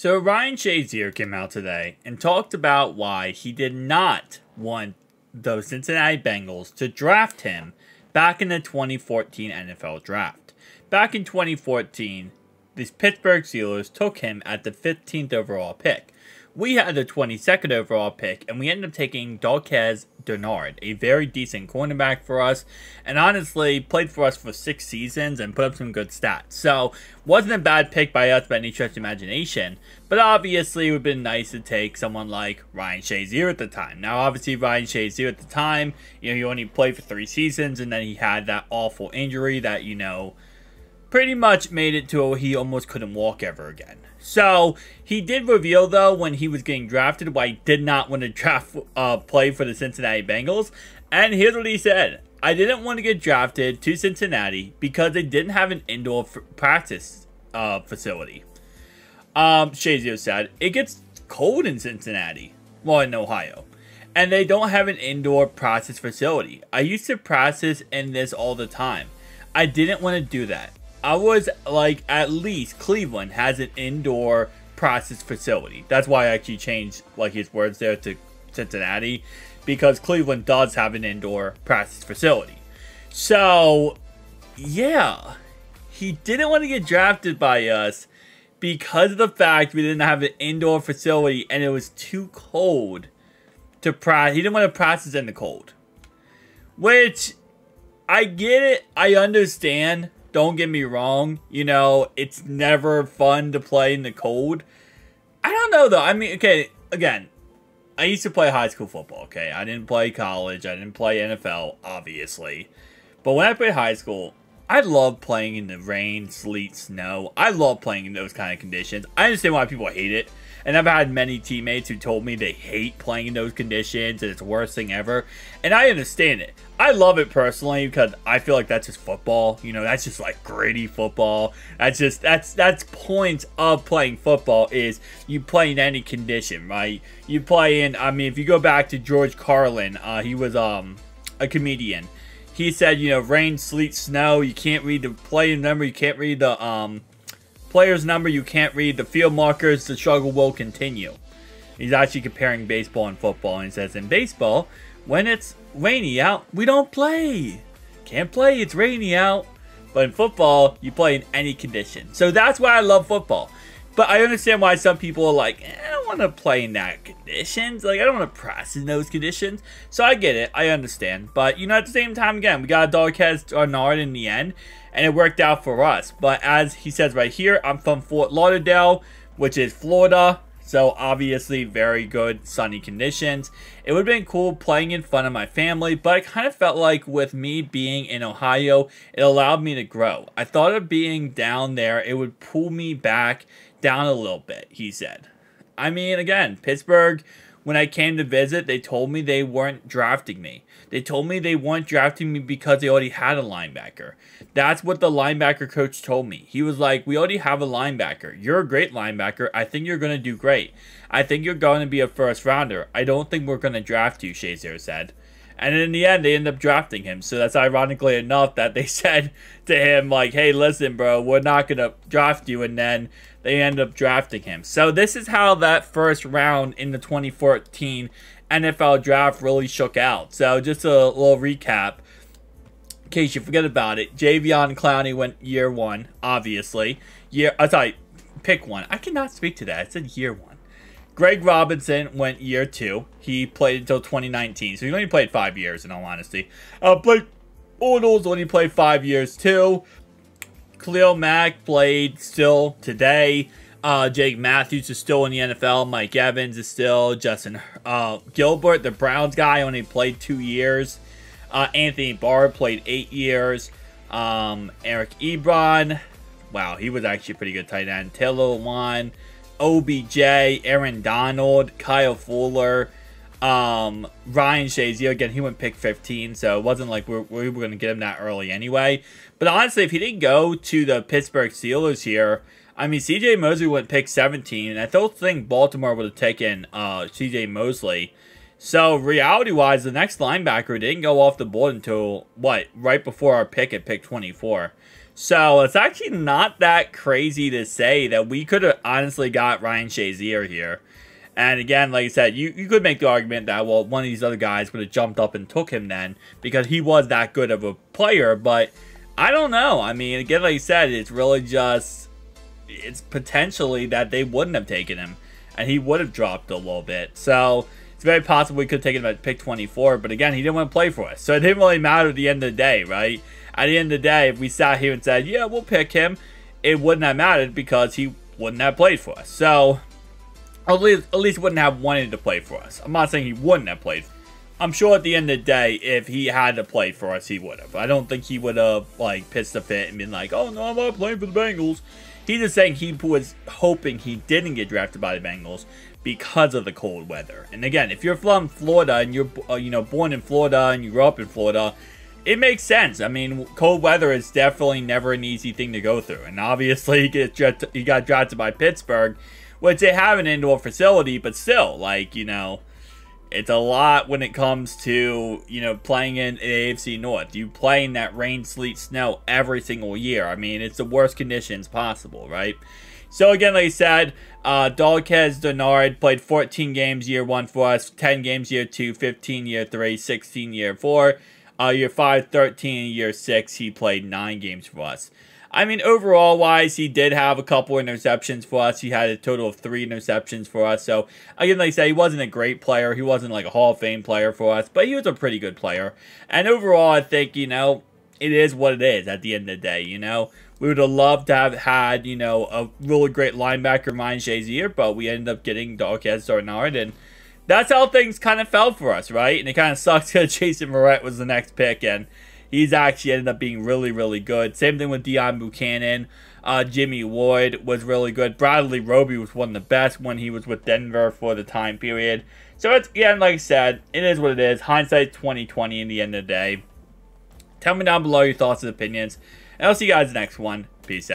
So Ryan Shazier came out today and talked about why he did not want the Cincinnati Bengals to draft him back in the 2014 NFL draft. Back in 2014, the Pittsburgh Steelers took him at the 15th overall pick. We had the 22nd overall pick, and we ended up taking Darqueze Dennard, a very decent cornerback for us, and honestly played for us for six seasons and put up some good stats. So, wasn't a bad pick by us by any stretch of imagination, but obviously it would have been nice to take someone like Ryan Shazier at the time. Now, obviously, Ryan Shazier at the time, you know, he only played for three seasons, and then he had that awful injury that, you know, pretty much made it to he almost couldn't walk ever again. So he did reveal though when he was getting drafted why he did not want to draft uh, play for the Cincinnati Bengals, and here's what he said: "I didn't want to get drafted to Cincinnati because they didn't have an indoor practice uh, facility." Um, Shazier said it gets cold in Cincinnati, well in Ohio, and they don't have an indoor practice facility. I used to practice in this all the time. I didn't want to do that. I was like, at least Cleveland has an indoor process facility. That's why I actually changed like his words there to Cincinnati, because Cleveland does have an indoor practice facility. So, yeah, he didn't want to get drafted by us because of the fact we didn't have an indoor facility and it was too cold to practice. He didn't want to practice in the cold, which I get it. I understand don't get me wrong. You know, it's never fun to play in the cold. I don't know, though. I mean, okay, again, I used to play high school football, okay? I didn't play college. I didn't play NFL, obviously. But when I played high school, I love playing in the rain, sleet, snow. I love playing in those kind of conditions. I understand why people hate it. And I've had many teammates who told me they hate playing in those conditions and it's the worst thing ever. And I understand it. I love it personally because I feel like that's just football. You know, that's just like gritty football. That's just that's that's point of playing football is you play in any condition, right? You play in. I mean, if you go back to George Carlin, uh, he was um a comedian. He said, you know, rain, sleet, snow. You can't read the play number. You can't read the um Player's number you can't read. The field markers, the struggle will continue. He's actually comparing baseball and football. And he says, in baseball, when it's rainy out, we don't play. Can't play, it's rainy out. But in football, you play in any condition. So that's why I love football. But I understand why some people are like, eh, I don't want to play in that conditions. Like, I don't want to press in those conditions. So I get it. I understand. But, you know, at the same time, again, we got a Darqueze Dennard in the end and it worked out for us. But as he says right here, I'm from Fort Lauderdale, which is Florida. So obviously very good sunny conditions. It would have been cool playing in front of my family, but I kind of felt like with me being in Ohio, it allowed me to grow. I thought of being down there, it would pull me back down a little bit, he said. I mean, again, Pittsburgh when I came to visit, they told me they weren't drafting me. They told me they weren't drafting me because they already had a linebacker. That's what the linebacker coach told me. He was like, We already have a linebacker. You're a great linebacker. I think you're going to do great. I think you're going to be a first rounder. I don't think we're going to draft you, Shazier said. And in the end, they end up drafting him. So that's ironically enough that they said to him, like, hey, listen, bro, we're not going to draft you. And then they end up drafting him. So this is how that first round in the 2014 NFL draft really shook out. So just a little recap. In case you forget about it, Jadeveon Clowney went year one, obviously. Year, I uh, sorry, pick one. I cannot speak to that. I said year one. Greg Robinson went year two. He played until 2019, so he only played five years, in all honesty. Uh, Blake Bortles only played five years too. Khalil Mack played still today. Uh, Jake Matthews is still in the NFL. Mike Evans is still. Justin uh, Gilbert, the Browns guy, only played two years. Uh, Anthony Barr played eight years. Um, Eric Ebron, wow, he was actually pretty good tight end. Taylor Lewan. OBJ, Aaron Donald, Kyle Fuller, um, Ryan Shazier. Again, he went pick 15, so it wasn't like we were, we were going to get him that early anyway. But honestly, if he didn't go to the Pittsburgh Steelers here, I mean, CJ Mosley went pick 17, and I don't think Baltimore would have taken uh, CJ Mosley. So, reality wise, the next linebacker didn't go off the board until, what, right before our pick at pick 24. So it's actually not that crazy to say that we could have honestly got Ryan Shazier here. And again, like I said, you, you could make the argument that, well, one of these other guys would have jumped up and took him then because he was that good of a player. But I don't know. I mean, again, like I said, it's really just, it's potentially that they wouldn't have taken him and he would have dropped a little bit. So it's very possible we could have taken him at pick 24. But again, he didn't want to play for us. So it didn't really matter at the end of the day, right? At the end of the day, if we sat here and said, yeah, we'll pick him, it wouldn't have mattered because he wouldn't have played for us. So at least, at least wouldn't have wanted to play for us. I'm not saying he wouldn't have played. I'm sure at the end of the day, if he had to play for us, he would have. I don't think he would have, like, pissed a fit and been like, oh, no, I'm not playing for the Bengals. He's just saying he was hoping he didn't get drafted by the Bengals because of the cold weather. And again, if you're from Florida and you're, uh, you know, born in Florida and you grew up in Florida, it makes sense. I mean, cold weather is definitely never an easy thing to go through. And obviously, he, gets, he got drafted by Pittsburgh, which they have an indoor facility, but still, like, you know, it's a lot when it comes to, you know, playing in AFC North. You play in that rain, sleet, snow every single year. I mean, it's the worst conditions possible, right? So again, like I said, uh, Darqueze Dennard played 14 games year one for us, 10 games year two, 15 year three, 16 year four. Uh, year five, 13, year six, he played nine games for us. I mean, overall wise, he did have a couple interceptions for us. He had a total of three interceptions for us. So, again, like I say, he wasn't a great player. He wasn't like a Hall of Fame player for us, but he was a pretty good player. And overall, I think, you know, it is what it is at the end of the day, you know. We would have loved to have had, you know, a really great linebacker, Ryan Shazier, but we ended up getting Darqueze Dennard, and that's how things kind of fell for us, right? And it kind of sucks because Jason Verrett was the next pick, and he's actually ended up being really, really good. Same thing with Deone Bucannon. Uh, Jimmy Ward was really good. Bradley Roby was one of the best when he was with Denver for the time period. So it's again, like I said, it is what it is. Hindsight 2020 in the end of the day. Tell me down below your thoughts and opinions. And I'll see you guys next one. Peace out.